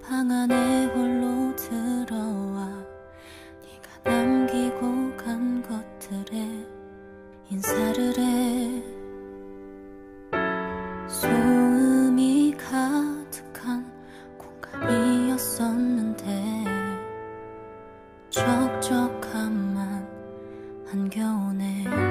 친방안에 홀로 들어와 네가 남기고 간 것들에 인사를 해 소음이 가득한 공간이었었는데 적적함만안겨오네요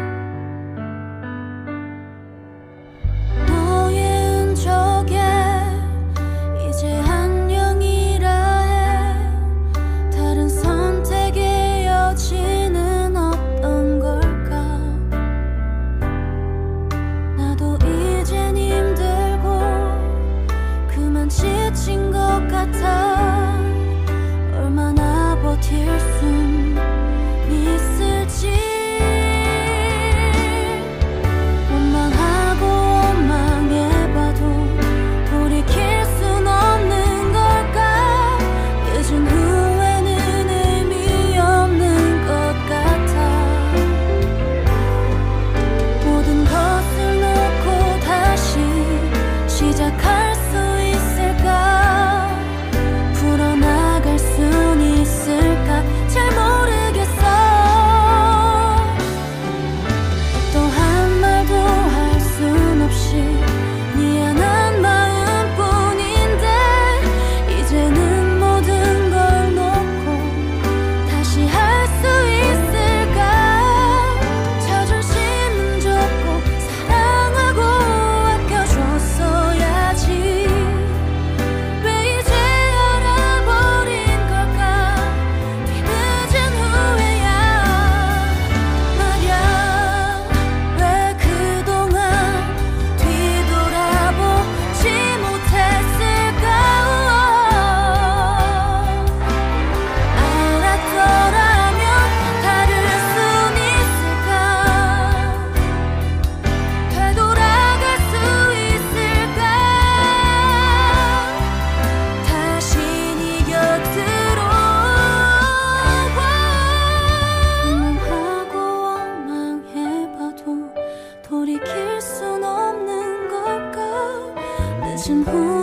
深呼